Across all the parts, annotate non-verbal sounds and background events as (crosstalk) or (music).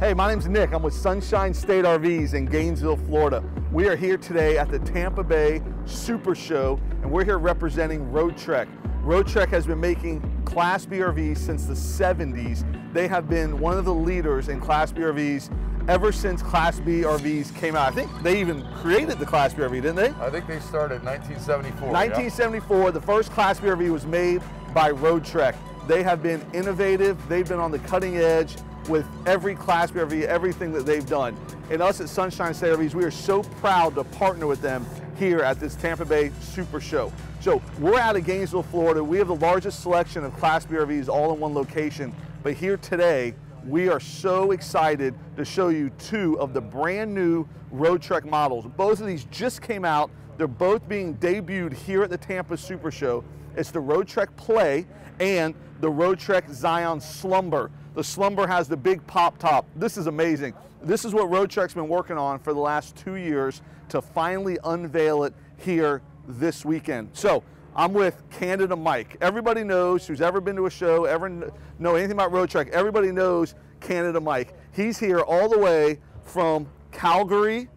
Hey, my name's Nick. I'm with Sunshine State RVs in Gainesville, Florida. We are here today at the Tampa Bay Super Show, and we're here representing Roadtrek. Roadtrek has been making Class B RVs since the 70s. They have been one of the leaders in Class B RVs ever since Class B RVs came out. I think they even created the Class B RV, didn't they? I think they started in 1974. 1974, yeah. the first Class B RV was made by Roadtrek. They have been innovative, they've been on the cutting edge, with every Class RV, everything that they've done. And us at Sunshine State we are so proud to partner with them here at this Tampa Bay Super Show. So we're out of Gainesville, Florida. We have the largest selection of Class B RVs all in one location. But here today, we are so excited to show you two of the brand new Road Roadtrek models. Both of these just came out. They're both being debuted here at the Tampa Super Show. It's the Road Roadtrek Play and the Road Roadtrek Zion Slumber. The Slumber has the big pop top. This is amazing. This is what Road Roadtrek's been working on for the last two years to finally unveil it here this weekend. So I'm with Canada Mike. Everybody knows who's ever been to a show, ever know anything about Road Roadtrek, everybody knows Canada Mike. He's here all the way from Calgary,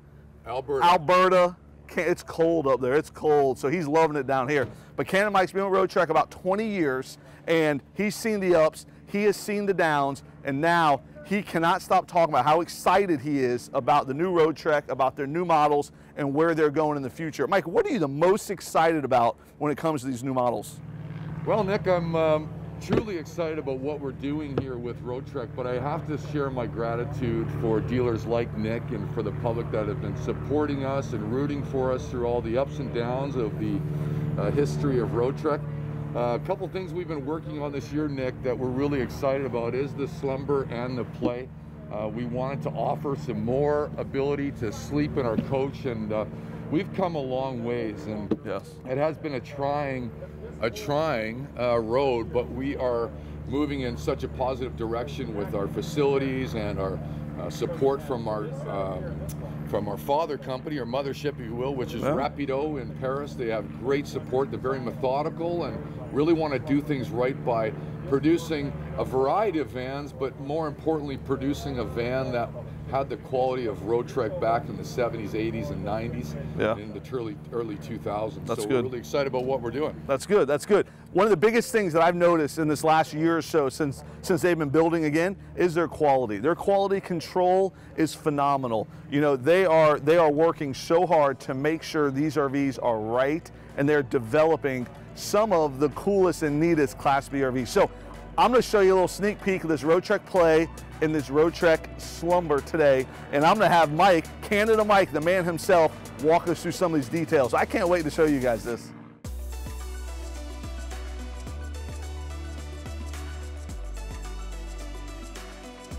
Alberta. Alberta. It's cold up there. It's cold, so he's loving it down here. But Canada Mike's been on Roadtrek about 20 years, and he's seen the ups. He has seen the downs, and now he cannot stop talking about how excited he is about the new Roadtrek, about their new models, and where they're going in the future. Mike, what are you the most excited about when it comes to these new models? Well, Nick, I'm um, truly excited about what we're doing here with Roadtrek, but I have to share my gratitude for dealers like Nick and for the public that have been supporting us and rooting for us through all the ups and downs of the uh, history of Roadtrek. Uh, a couple things we've been working on this year, Nick, that we're really excited about is the slumber and the play. Uh, we wanted to offer some more ability to sleep in our coach, and uh, we've come a long ways. And yes. it has been a trying, a trying uh, road, but we are moving in such a positive direction with our facilities and our uh, support from our um, from our father company or mothership, if you will, which is yeah. Rapido in Paris. They have great support. They're very methodical and really want to do things right by producing a variety of vans, but more importantly, producing a van that had the quality of Roadtrek back in the 70s, 80s, and 90s, yeah. and in the early, early 2000s. That's so good. we're really excited about what we're doing. That's good. That's good. One of the biggest things that I've noticed in this last year or so since since they've been building again is their quality. Their quality control is phenomenal. You know, they are they are working so hard to make sure these RVs are right and they're developing some of the coolest and neatest Class B RVs. So I'm gonna show you a little sneak peek of this Roadtrek Play and this Roadtrek Slumber today. And I'm gonna have Mike, Canada Mike, the man himself, walk us through some of these details. I can't wait to show you guys this.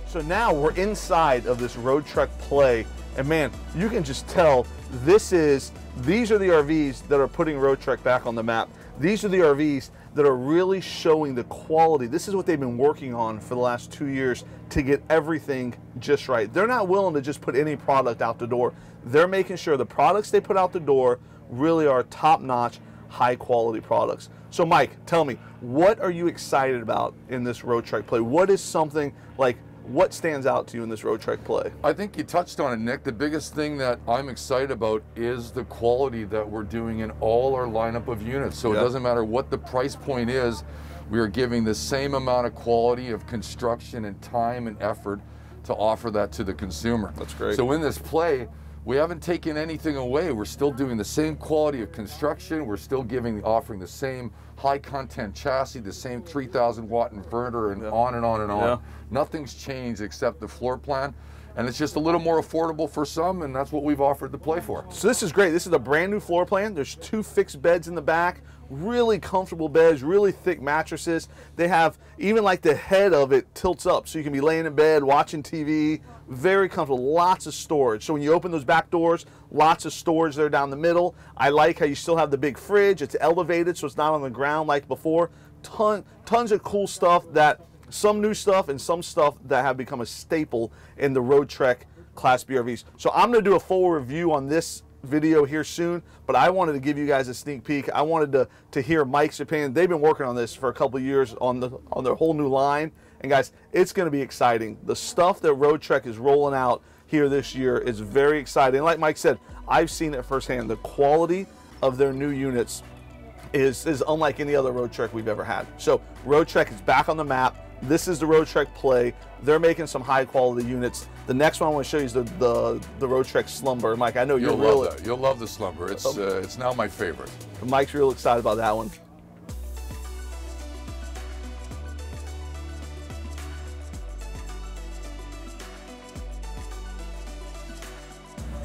So now we're inside of this Roadtrek Play, and man, you can just tell this is, these are the RVs that are putting Roadtrek back on the map. These are the RVs that are really showing the quality. This is what they've been working on for the last two years to get everything just right. They're not willing to just put any product out the door. They're making sure the products they put out the door really are top-notch, high-quality products. So Mike, tell me, what are you excited about in this Road Roadtrek play? What is something like what stands out to you in this Roadtrek play? I think you touched on it, Nick. The biggest thing that I'm excited about is the quality that we're doing in all our lineup of units. So it doesn't matter what the price point is, we are giving the same amount of quality of construction and time and effort to offer that to the consumer. That's great. So in this play, we haven't taken anything away. We're still doing the same quality of construction. We're still giving, offering the same high content chassis, the same 3,000 watt inverter, and yeah. on and on and on. Yeah. Nothing's changed except the floor plan and it's just a little more affordable for some, and that's what we've offered to play for. So this is great. This is a brand new floor plan. There's two fixed beds in the back, really comfortable beds, really thick mattresses. They have, even like the head of it tilts up, so you can be laying in bed, watching TV, very comfortable, lots of storage. So when you open those back doors, lots of storage there down the middle. I like how you still have the big fridge. It's elevated, so it's not on the ground like before. Ton, tons of cool stuff that some new stuff and some stuff that have become a staple in the Roadtrek Class BRVs. So I'm going to do a full review on this video here soon, but I wanted to give you guys a sneak peek. I wanted to, to hear Mike's opinion. They've been working on this for a couple years on the on their whole new line, And guys, it's going to be exciting. The stuff that Roadtrek is rolling out here this year is very exciting. And Like Mike said, I've seen it firsthand. The quality of their new units is, is unlike any other Roadtrek we've ever had. So Roadtrek is back on the map. This is the Roadtrek Play. They're making some high quality units. The next one I want to show you is the the, the Roadtrek Slumber. Mike, I know You'll real. love that. You'll love the slumber. It's uh, it's now my favorite. Mike's real excited about that one.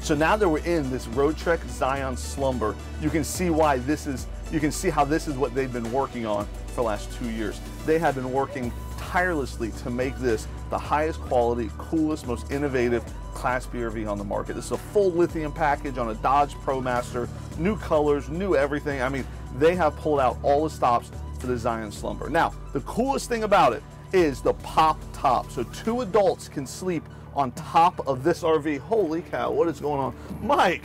So now that we're in this Roadtrek Zion Slumber, you can see why this is, you can see how this is what they've been working on for the last two years. They have been working tirelessly to make this the highest quality, coolest, most innovative Class B RV on the market. This is a full lithium package on a Dodge ProMaster, new colors, new everything. I mean, they have pulled out all the stops for the Zion Slumber. Now, the coolest thing about it is the pop top. So two adults can sleep on top of this RV. Holy cow, what is going on? Mike,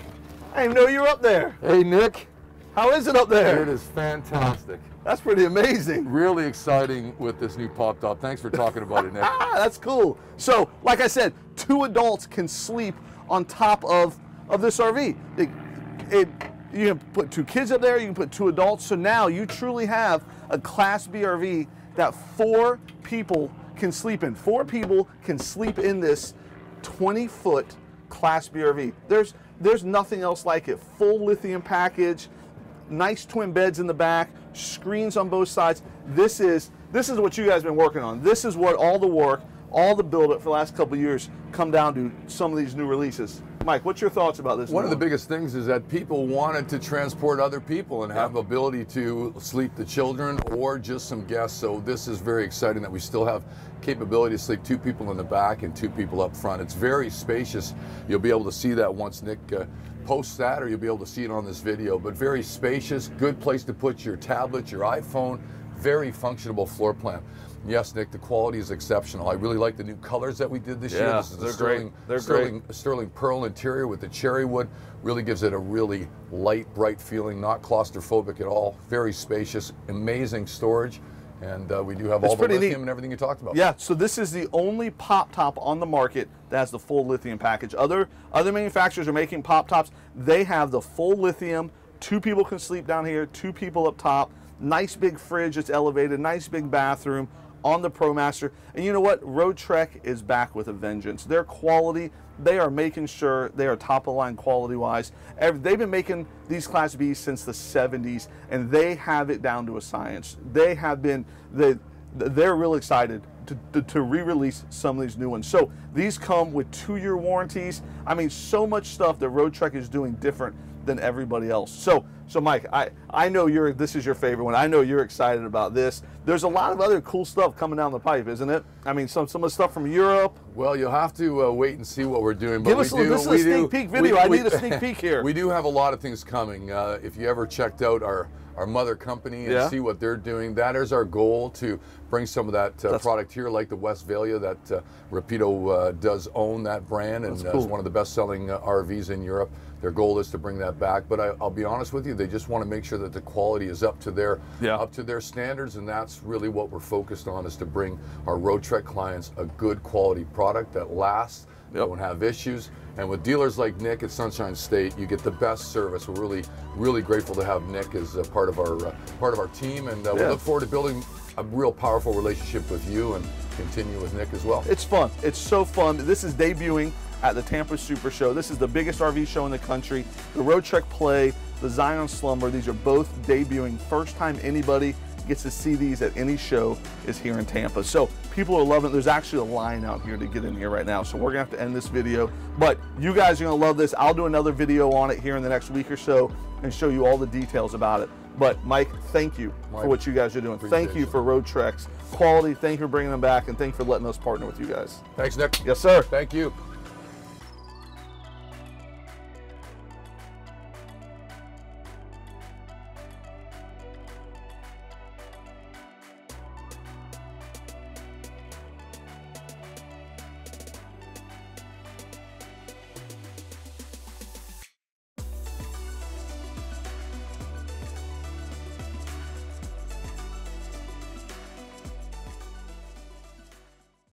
I didn't know you were up there. Hey Nick, How is it up there? it is fantastic. That's pretty amazing. Really exciting with this new pop top. Thanks for talking about it, Nick. (laughs) Ah, that's cool. So, like I said, two adults can sleep on top of, of this RV. It, it, you can put two kids up there, you can put two adults. So now you truly have a Class B RV that four people can sleep in. Four people can sleep in this 20 foot Class B RV. There's, there's nothing else like it. Full lithium package, nice twin beds in the back, screens on both sides. This is this is what you guys have been working on. This is what all the work, all the build up for the last couple of years come down to some of these new releases. Mike, what's your thoughts about this? One of the biggest things is that people wanted to transport other people and have the ability to sleep the children or just some guests. So this is very exciting that we still have capability to sleep two people in the back and two people up front. It's very spacious. You'll be able to see that once Nick uh, posts that or you'll be able to see it on this video. But very spacious, good place to put your tablet, your iPhone, very functionable floor plan. Yes, Nick, the quality is exceptional. I really like the new colors that we did this year. This is the sterling, sterling, sterling pearl interior with the cherry wood. Really gives it a really light, bright feeling, not claustrophobic at all. Very spacious, amazing storage. And uh, we do have all the pretty lithium neat. and everything you talked about. Yeah, so this is the only pop top on the market that has the full lithium package. Other other manufacturers are making pop tops. They have the full lithium. Two people can sleep down here, two people up top. Nice big fridge that's elevated, nice big bathroom on the ProMaster. And you know what? Roadtrek is back with a vengeance. Their quality, they are making sure they are top of line quality wise. They've been making these Class Bs since the 70s, and they have it down to a science. They have been, they, they're real excited to, to, to re-release some of these new ones. So these come with two-year warranties. I mean, so much stuff that Roadtrek is doing different than everybody else. So, so Mike, I, I know you're this is your favorite one. I know you're excited about this. There's a lot of other cool stuff coming down the pipe, isn't it? I mean, some some of the stuff from Europe. Well, you'll have to uh, wait and see what we're doing. But Give we a- do, this is a sneak do- peek we- video. I we- need a (laughs) sneak peek here. we do have a lot of things coming. Uh, if you ever checked out our our mother company and Yeah. see what they're doing, that is our goal to bring some of that uh, product here, like the Westfalia that uh, Rapido uh, does own that brand and uh, cool. is one of the best-selling uh, RVs in Europe. Their goal is to bring that back, but I, I'll be honest with you, they just want to make sure that the quality is up to their Yeah. up to their standards, and that's really what we're focused on: is to bring our Roadtrek clients a good quality product that lasts, Yep. won't have issues. And with dealers like Nick at Sunshine State, you get the best service. We're really, really grateful to have Nick as a part of our uh, part of our team, and uh, we look forward to building a real powerful relationship with you and continue with Nick as well. It's fun. It's so fun. This is debuting at the Tampa Super Show. This is the biggest RV show in the country. The Roadtrek Play, the Zion Slumber, these are both debuting. First time anybody gets to see these at any show is here in Tampa. So people are loving it. There's actually a line out here to get in here right now. So we're gonna have to end this video. But you guys are gonna love this. I'll do another video on it here in the next week or so and show you all the details about it. But Mike, thank you for what you guys are doing. Thank you you. for Roadtreks quality. Thank you for bringing them back, and thank you for letting us partner with you guys. Thanks, Nick. Yes, sir. Thank you.